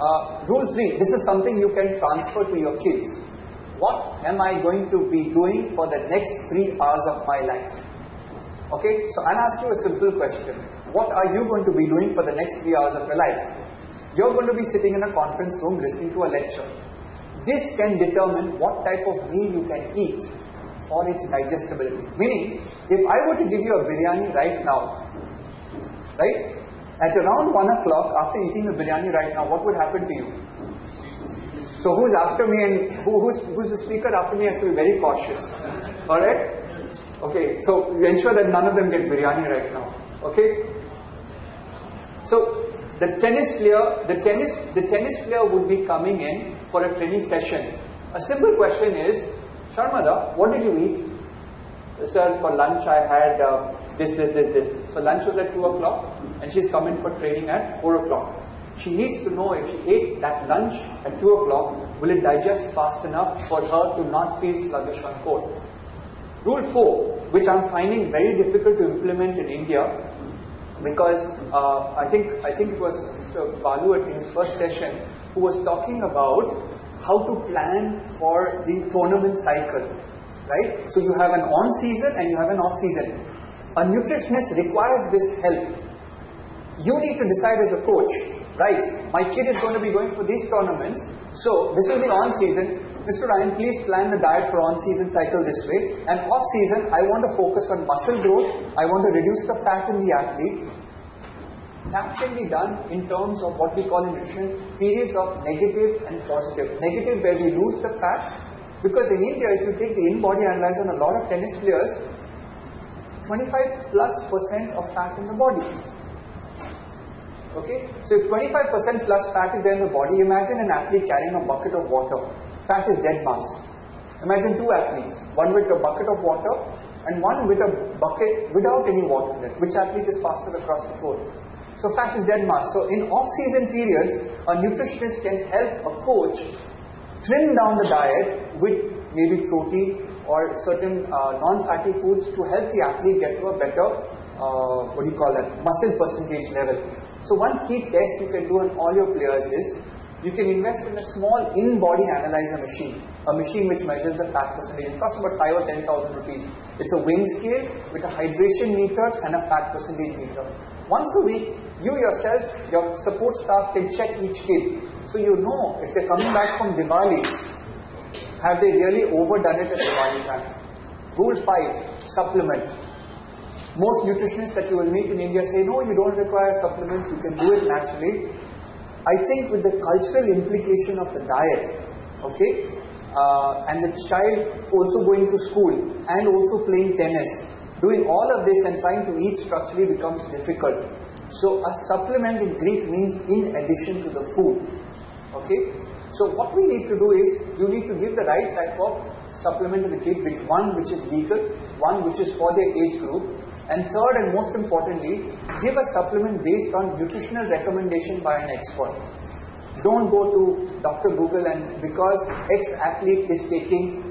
Uh, three, this is something you can transfer to your kids. What am I going to be doing for the next three hours of my life? Okay, so I'll ask you a simple question. What are you going to be doing for the next three hours of your life? You're going to be sitting in a conference room listening to a lecture. This can determine what type of meal you can eat for its digestibility. Meaning, if I were to give you a biryani right now, right, at around 1 o'clock, after eating the biryani right now, what would happen to you? So who's after me and who, who's, who's the speaker after me has to be very cautious. Alright? Okay, so you ensure that none of them get biryani right now. Okay? So the tennis player, the tennis, the tennis player would be coming in for a training session. A simple question is, Sharmada, what did you eat? Sir, for lunch I had uh, this, this, this, this. So lunch was at 2 o'clock and she's coming for training at 4 o'clock. She needs to know if she ate that lunch at 2 o'clock, will it digest fast enough for her to not feel sluggish on court? Rule 4, which I'm finding very difficult to implement in India, because uh, I think I think it was Mr. Balu at his first session who was talking about how to plan for the tournament cycle, right? So you have an on season and you have an off season. A nutritionist requires this help. You need to decide as a coach, right? My kid is going to be going for these tournaments, so this is the on season. Mr. Ryan, please plan the diet for on-season cycle this way. And off-season, I want to focus on muscle growth. I want to reduce the fat in the athlete. That can be done in terms of what we call in nutrition periods of negative and positive. Negative where we lose the fat. Because in India, if you take the in-body analyzer on a lot of tennis players, 25 plus percent of fat in the body. Okay? So if 25% plus fat is there in the body, imagine an athlete carrying a bucket of water. Fat is dead mass. Imagine two athletes, one with a bucket of water and one with a bucket without any water in it. Which athlete is faster across the court? So fat is dead mass. So in off-season periods, a nutritionist can help a coach trim down the diet with maybe protein or certain uh, non-fatty foods to help the athlete get to a better, uh, what do you call that, muscle percentage level. So one key test you can do on all your players is you can invest in a small in-body analyzer machine, a machine which measures the fat percentage. It costs about five or ten thousand rupees. It's a weighing scale with a hydration meter and a fat percentage meter. Once a week, you yourself, your support staff can check each kid. So you know if they're coming back from Diwali, have they really overdone it at Diwali time? Rule 5, supplement. Most nutritionists that you will meet in India say, no, you don't require supplements, you can do it naturally. I think with the cultural implication of the diet, okay, uh, and the child also going to school and also playing tennis, doing all of this and trying to eat structurally becomes difficult. So a supplement in Greek means in addition to the food. Okay? So what we need to do is you need to give the right type of supplement to the kid, which one which is legal, one which is for their age group, and third and most importantly, give a supplement based on nutritional recommendation by an expert. Don't go to Dr. Google and because X athlete is taking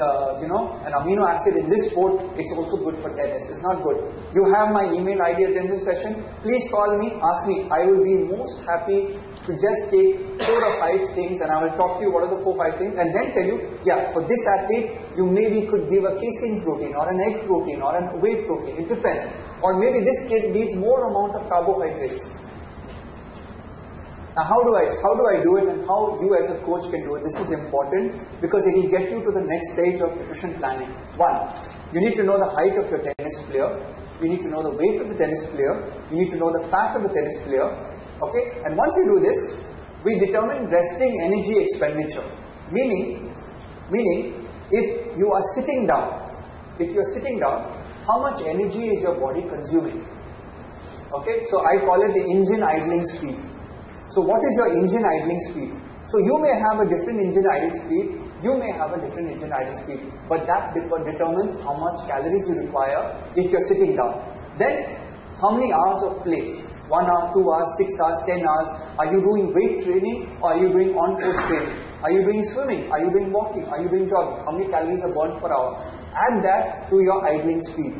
uh, you know, an amino acid in this sport, it's also good for tennis. It's not good. You have my email ID at the end of the session. Please call me, ask me. I will be most happy to just take four or five things and I will talk to you what are the four five things and then tell you, yeah, for this athlete, you maybe could give a casein protein or an egg protein or a whey protein. It depends. Or maybe this kid needs more amount of carbohydrates. Now, how do I how do I do it, and how you as a coach can do it? This is important because it will get you to the next stage of nutrition planning. One, you need to know the height of your tennis player. You need to know the weight of the tennis player. You need to know the fat of the tennis player. Okay? And once you do this, we determine resting energy expenditure. Meaning, meaning, if you are sitting down, if you are sitting down, how much energy is your body consuming? Okay? So I call it the engine idling speed. So what is your engine idling speed? So you may have a different engine idling speed, you may have a different engine idling speed, but that determines how much calories you require if you're sitting down. Then, how many hours of play? One hour, two hours, six hours, ten hours? Are you doing weight training or are you doing on-court training? Are you doing swimming? Are you doing walking? Are you doing jogging? How many calories are burned per hour? Add that to your idling speed.